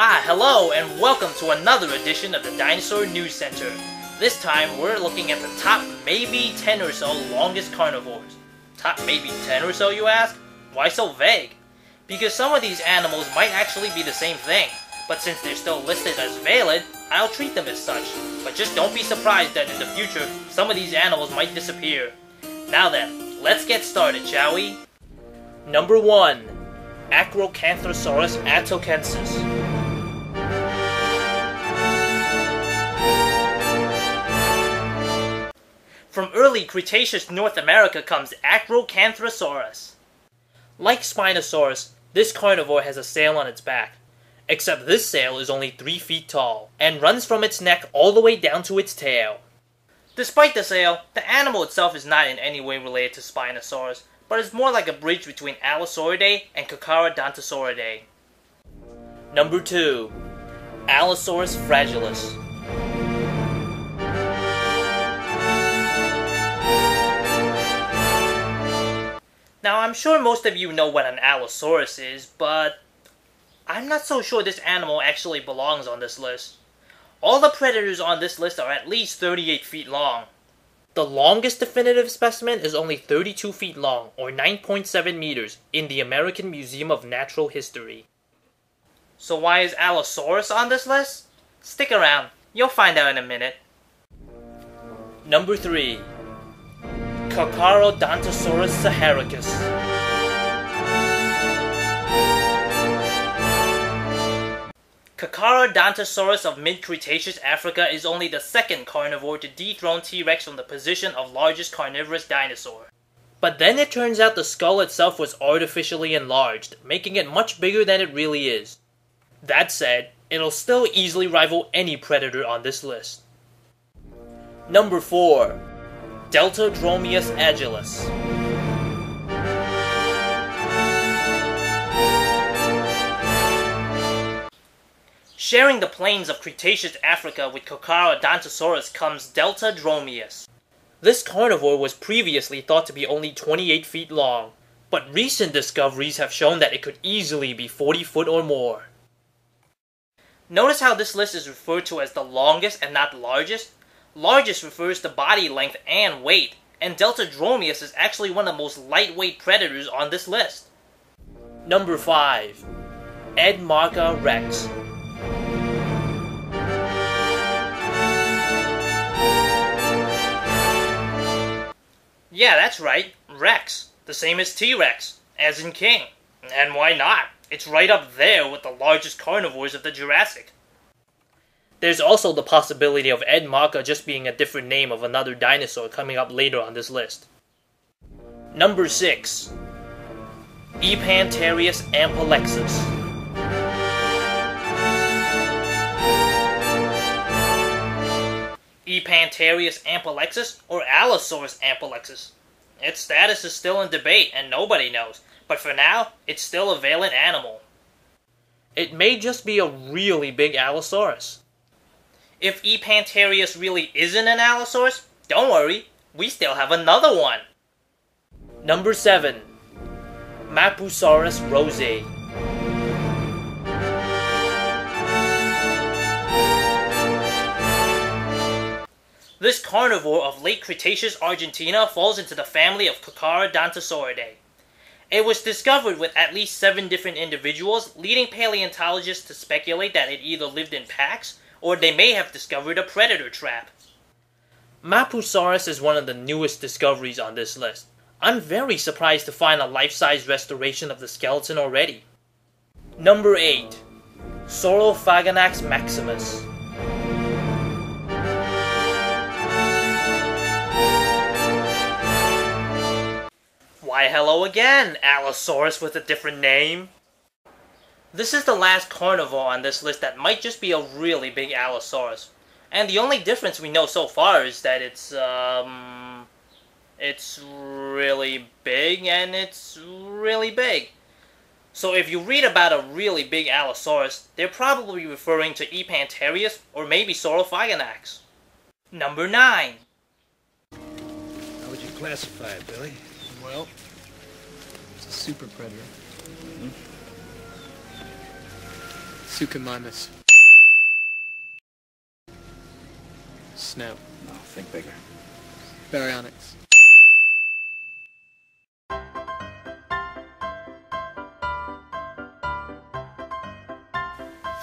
Ah, hello, and welcome to another edition of the Dinosaur News Center. This time, we're looking at the top maybe 10 or so longest carnivores. Top maybe 10 or so, you ask? Why so vague? Because some of these animals might actually be the same thing, but since they're still listed as valid, I'll treat them as such. But just don't be surprised that in the future, some of these animals might disappear. Now then, let's get started, shall we? Number 1. Acrocanthosaurus atokensis. From early Cretaceous North America comes Acrocanthosaurus. Like Spinosaurus, this carnivore has a sail on its back, except this sail is only 3 feet tall, and runs from its neck all the way down to its tail. Despite the sail, the animal itself is not in any way related to Spinosaurus, but is more like a bridge between Allosauridae and Carcharodontosauridae. Number 2. Allosaurus fragilis. Now, I'm sure most of you know what an Allosaurus is, but I'm not so sure this animal actually belongs on this list. All the predators on this list are at least 38 feet long. The longest definitive specimen is only 32 feet long, or 9.7 meters, in the American Museum of Natural History. So why is Allosaurus on this list? Stick around, you'll find out in a minute. Number 3. Carcharodontosaurus saharicus. Carcharodontosaurus of mid-Cretaceous Africa is only the second carnivore to dethrone T-Rex from the position of largest carnivorous dinosaur. But then it turns out the skull itself was artificially enlarged, making it much bigger than it really is. That said, it'll still easily rival any predator on this list. Number 4. Deltadromeus agilis. Sharing the plains of Cretaceous Africa with Carcharodontosaurus comes Deltadromeus. This carnivore was previously thought to be only 28 feet long, but recent discoveries have shown that it could easily be 40 foot or more. Notice how this list is referred to as the longest and not largest? Largest refers to body length and weight, and Deltadromeus is actually one of the most lightweight predators on this list. Number 5. Edmarka rex. Yeah, that's right, Rex. The same as T-Rex, as in King. And why not? It's right up there with the largest carnivores of the Jurassic. There's also the possibility of Edmarka just being a different name of another dinosaur coming up later on this list. Number 6. Epanterias amplexus. Epanterias amplexus or Allosaurus amplexus? Its status is still in debate and nobody knows, but for now, it's still a valent animal. It may just be a really big Allosaurus. If Epanterias really isn't an Allosaurus, don't worry, we still have another one. Number 7. Mapusaurus rosei. This carnivore of late Cretaceous Argentina falls into the family of Carcharodontosauridae. It was discovered with at least seven different individuals, leading paleontologists to speculate that it either lived in packs or they may have discovered a predator trap. Mapusaurus is one of the newest discoveries on this list. I'm very surprised to find a life-size restoration of the skeleton already. Number 8. Saurophaganax maximus. Why hello again, Allosaurus with a different name. This is the last carnivore on this list that might just be a really big Allosaurus. And the only difference we know so far is that it's, um... It's really big, and it's really big. So if you read about a really big Allosaurus, they're probably referring to Epanterias or maybe Saurophaganax. Number 9. How would you classify it, Billy? Well, it's a super predator. Suchomimus. Snow. No, think bigger. Baryonyx.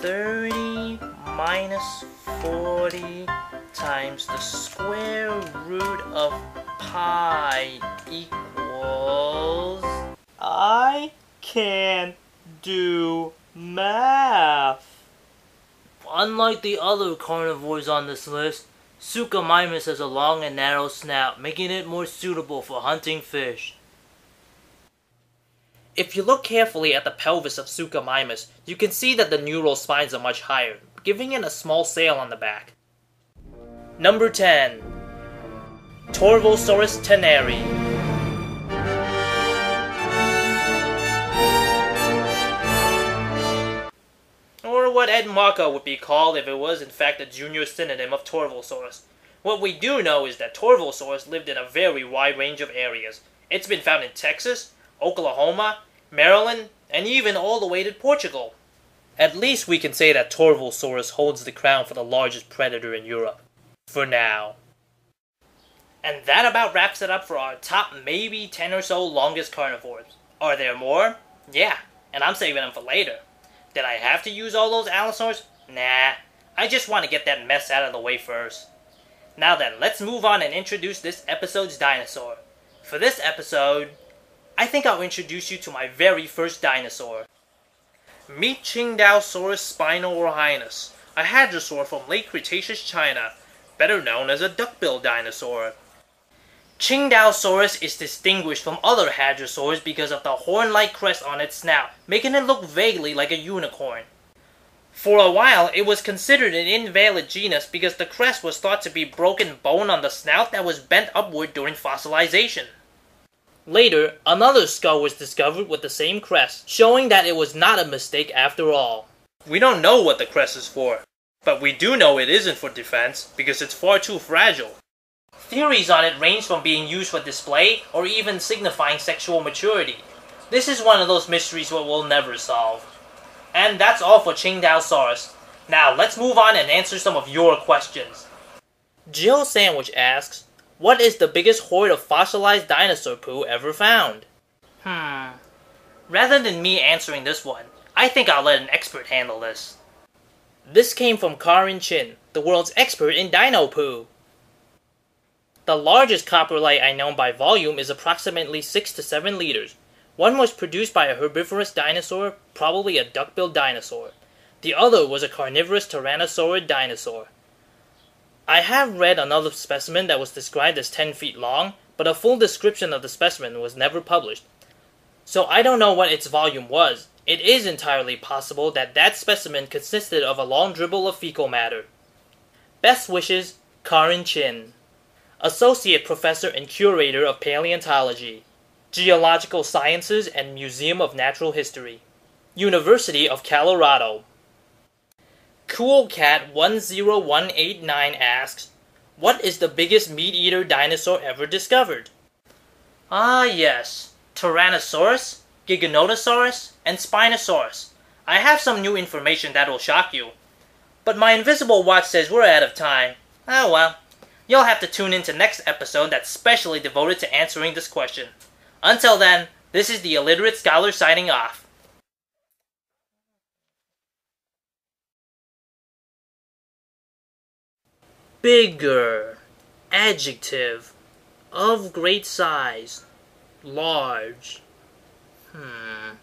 Thirty minus forty times the square root of pi equals. I can't do math. Unlike the other carnivores on this list, Suchomimus has a long and narrow snout, making it more suitable for hunting fish. If you look carefully at the pelvis of Suchomimus, you can see that the neural spines are much higher, giving it a small sail on the back. Number 10 Torvosaurus tenneri. What Edmarka would be called if it was in fact a junior synonym of Torvosaurus. What we do know is that Torvosaurus lived in a very wide range of areas. It's been found in Texas, Oklahoma, Maryland, and even all the way to Portugal. At least we can say that Torvosaurus holds the crown for the largest predator in Europe. For now. And that about wraps it up for our top maybe 10 or so longest carnivores. Are there more? Yeah, and I'm saving them for later. Did I have to use all those allosaurs? Nah, I just want to get that mess out of the way first. Now then, let's move on and introduce this episode's dinosaur. For this episode, I think I'll introduce you to my very first dinosaur. Meet Tsintaosaurus spinorhinus, a hadrosaur from late Cretaceous China, better known as a duck-billed dinosaur. Tsintaosaurus is distinguished from other hadrosaurs because of the horn-like crest on its snout, making it look vaguely like a unicorn. For a while, it was considered an invalid genus because the crest was thought to be broken bone on the snout that was bent upward during fossilization. Later, another skull was discovered with the same crest, showing that it was not a mistake after all. We don't know what the crest is for, but we do know it isn't for defense because it's far too fragile. Theories on it range from being used for display or even signifying sexual maturity. This is one of those mysteries we'll never solve. And that's all for Tsintaosaurus. Now let's move on and answer some of your questions. Jill Sandwich asks, what is the biggest hoard of fossilized dinosaur poo ever found? Hmm. Rather than me answering this one, I think I'll let an expert handle this. This came from Karen Chin, the world's expert in dino poo. The largest coprolite I know by volume is approximately 6 to 7 liters. One was produced by a herbivorous dinosaur, probably a duck-billed dinosaur. The other was a carnivorous tyrannosaurid dinosaur. I have read another specimen that was described as 10 feet long, but a full description of the specimen was never published. So I don't know what its volume was. It is entirely possible that that specimen consisted of a long dribble of fecal matter. Best wishes, Karen Chin. Associate Professor and Curator of Paleontology, Geological Sciences and Museum of Natural History, University of Colorado. CoolCat10189 asks, What is the biggest meat-eater dinosaur ever discovered? Ah yes, Tyrannosaurus, Giganotosaurus, and Spinosaurus. I have some new information that will shock you. But my invisible watch says we're out of time. Oh well. You'll have to tune in to next episode that's specially devoted to answering this question. Until then, this is the Illiterate Scholar signing off. Bigger. Adjective. Of great size. Large. Hmm.